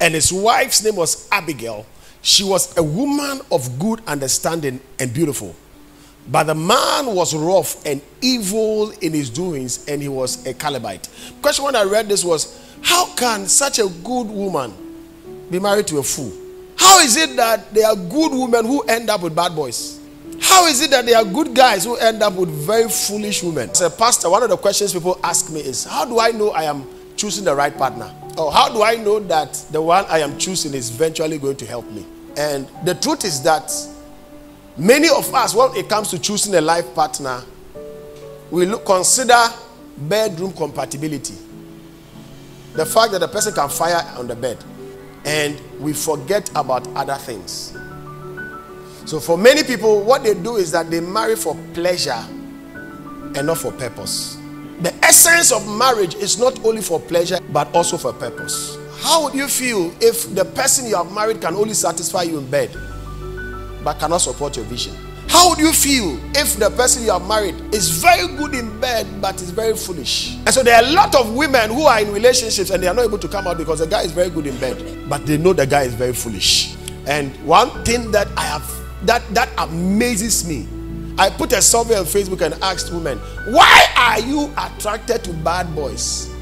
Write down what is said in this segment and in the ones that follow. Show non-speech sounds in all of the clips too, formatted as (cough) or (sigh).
and his wife's name was Abigail. She was a woman of good understanding and beautiful. But the man was rough and evil in his doings, and he was a Calebite. Question when I read this was, how can such a good woman be married to a fool? How is it that there are good women who end up with bad boys? How is it that there are good guys who end up with very foolish women? As a pastor, one of the questions people ask me is, how do I know I am choosing the right partner? Or how do I know that the one I am choosing is eventually going to help me? And the truth is that many of us, when it comes to choosing a life partner, we look, consider bedroom compatibility. The fact that the person can fire on the bed. And we forget about other things. So, for many people, what they do is that they marry for pleasure and not for purpose. The essence of marriage is not only for pleasure but also for purpose. How would you feel if the person you have married can only satisfy you in bed but cannot support your vision? How would you feel if the person you have married is very good in bed but is very foolish? And so there are a lot of women who are in relationships and they are not able to come out because the guy is very good in bed, but they know the guy is very foolish. And one thing that I have that that amazes me. I put a survey on Facebook and asked women, why are you attracted to bad boys?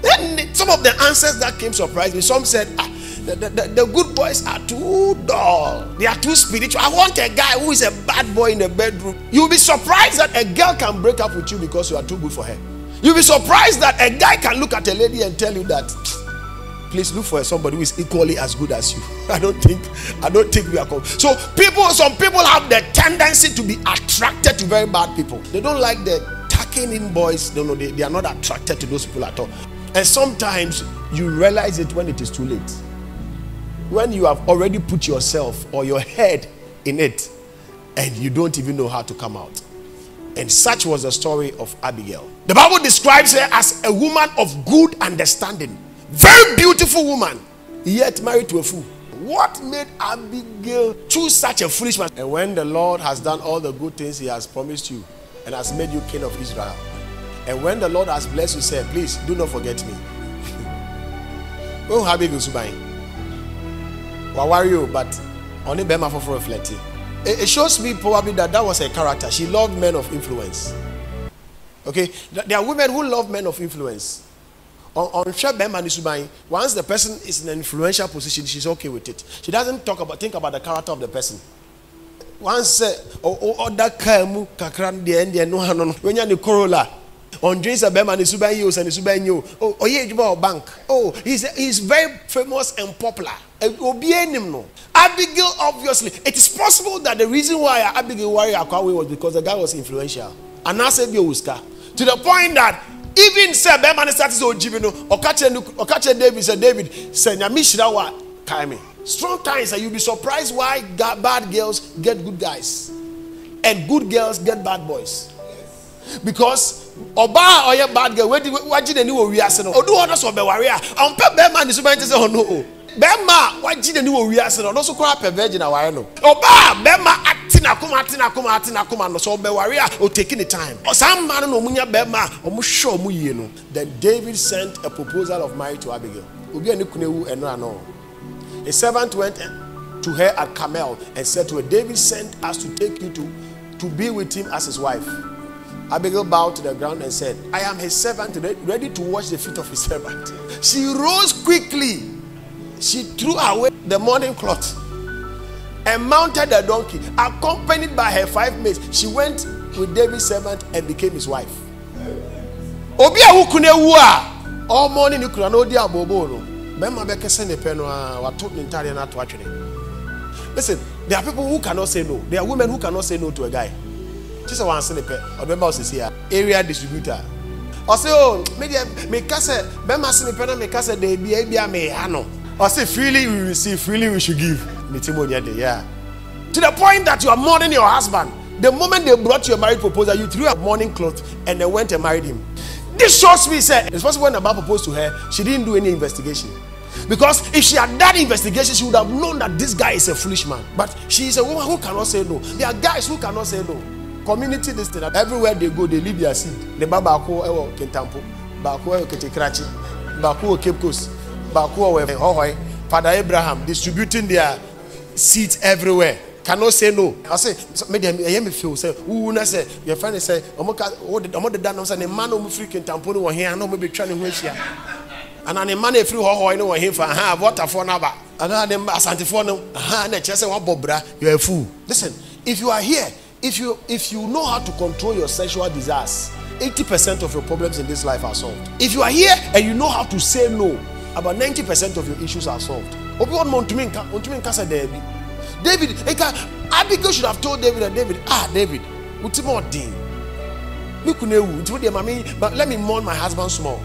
Then some of the answers that came surprised me. Some said, ah, the, the, the, good boys are too dull. They are too spiritual. I want a guy who is a bad boy in the bedroom. You'll be surprised that a girl can break up with you because you are too good for her. You'll be surprised that a guy can look at a lady and tell you that please look for somebody who is equally as good as you. (laughs) I don't think I don't think we are called. So people, some people have tendency to be attracted to very bad people. They don't like the tucking in boys. No, no, they, they are not attracted to those people at all. And sometimes you realize it when it is too late. When you have already put yourself or your head in it and you don't even know how to come out. And such was the story of Abigail. The Bible describes her as a woman of good understanding very beautiful woman, yet married to a fool. What made Abigail choose such a foolish man? And when the Lord has done all the good things He has promised you and has made you king of Israel, and when the Lord has blessed you, say, please do not forget me. When (laughs) oh, Abigail worry you, but only Bema for. It shows me probably that that was a character. She loved men of influence. Okay, there are women who love men of influence ɔnhwɛ once the person is in an influential position she's okay with it. She doesn't talk about think about the character of the person. Once uh, sɛ ɔda kaa mu kakra deɛ deɛ no (laughs) ha no ne corolla. Ɔndwen sɛ bɛrima bank. Oh he's he's very famous and popular. Abigail obviously it is possible that the reason why abigail worry akwawe was because the guy was influential. Anaasɛ bi owuska to the point that even sɛ bɛrima ne start sɛ ɔgyi bi no ɔka kyerɛ david sɛ david sɛ nyame hyira wa kae me strong times you be surprised why bad girls get good guys and good girls get bad boys? Because ɔbaa ɔyɛ bad girl wadi wagye n'ani wɔ wiase no? Ɔdu hɔ no sɛ ɔbɛware a. Ɔmpɛ bɛrima ne so bɛn te sɛ ɔno o. Bɛrima a wagye n'ani wɔ wiase no? Ɔno nso koraa pɛ virgin aware no. Ɔbaa bɛrima ate n'akoma no. Time. Ɔsan mmaa no na ɔmo nya bɛrima a ɔmo ɔmo yie no. Then david sent a proposal of marriage to abigail. Obi a ne ɛno ano. A servant went eh, to her at carmel and said to her david sent us to take you to to be with him as his wife. Abigail bowed to the ground and said, I am his servant, ready to wash the feet of his servant. She rose quickly. She threw away the mourning cloth and mounted the donkey. Accompanied by her five mates, she went with David's servant and became his wife. Obi a wukune wu a all morning you kura na odi abobo no. Bɛrima bɛkɛsɛ ne pɛ no a wato ne na ato atwene. Listen, there are people who cannot say no. There are women who cannot say no to a guy. Just one se ne pɛ ɔbɛba ɔsisi a area distributor. Ɔsɛ o media meka sɛ bɛrima se ne pɛ na meka sɛ deebi ebi a meha no. Ɔsɛ freely we receive freely we should give. Yeah. To the point that you are mourning your husband. The moment they brought you a marriage proposal, you threw a mourning cloth and they went and married him. This shows me, it's possible when the man proposed to her, she didn't do any investigation. Because if she had done investigation, she would have known that this guy is a foolish man. But she is a woman who cannot say no. There are guys who cannot say no. Community this thing, everywhere they go, they leave their seed. The baba ko ewo Kintampo, bako ewo ketekrachi, bako Cape Coast, bako ewo Hohoe, Father Abraham distributing their seeds everywhere. Cannot say no. I say, maybe I hear me feel say, who na say, your friend say, Omoka, what the Omo the Dan say, the man who freaking tamponi wa here, no maybe trying to win here. And an man free ho ho no here for ha water for naba. And then asante for no, ha na one bobra, you're a fool. Listen, if you are here, if you if you know how to control your sexual desires, 80% of your problems in this life are solved. If you are here and you know how to say no, about 90% of your issues are solved. Obi David. Abigail should have told David that David, ah, David, what's more dean? But let me mourn my husband small.